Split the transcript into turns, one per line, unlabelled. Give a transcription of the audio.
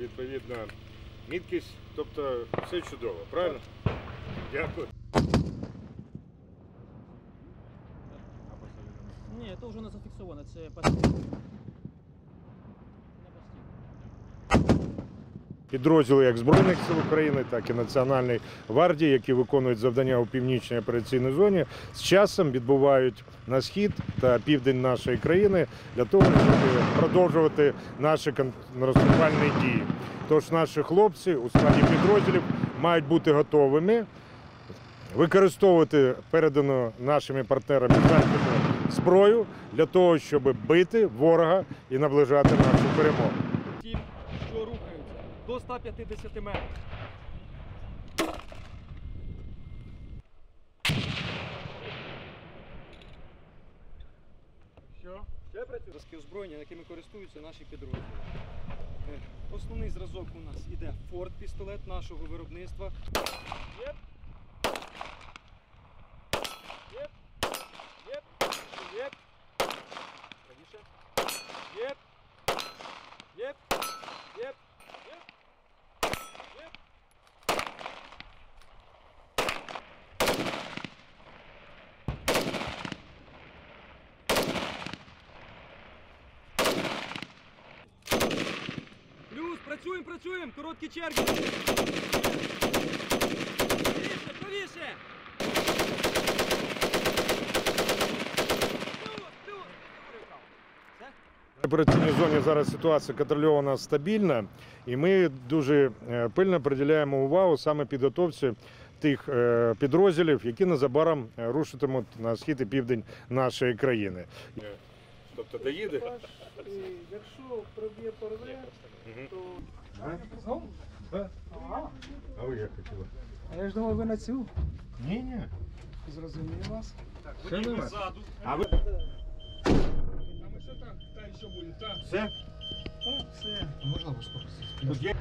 відповідна міткість, тобто все чудово, правильно? Дякую.
Ні, це вже не зафіксовано, це постійно. Не постійно.
Підрозділи як Збройних сил України, так і Національної гвардії, які виконують завдання у північній операційній зоні, з часом відбувають на схід та південь нашої країни для того, щоб продовжувати наші контрнаступальні дії. Тож наші хлопці у складі підрозділів мають бути готовими використовувати передану нашими партнерами західну зброю для того, щоб бити ворога і наближати нашу перемогу.
До 150 метрів.
Що?
Ще працює зразки озброєння, якими користуються наші підрозділи. Е, Основний зразок у нас іде Форд пістолет нашого виробництва. Працюємо, працюємо, короткі черги. Правіше, правіше.
В операційній зоні зараз ситуація контрольована стабільна, і ми дуже е, пильно приділяємо увагу саме підготовці тих е, підрозділів, які незабаром е, рушитимуть на схід і південь нашої країни. Тобто доїде?
Якщо проб'є порве, то
А ви як хотіли?
а я ж думав, ви на цю.
Ні, ні.
Зрозумів вас. Так, ви ззаду.
А ви
А ми що так? Та що буде? Так.
все?
Так, все.
Тут є?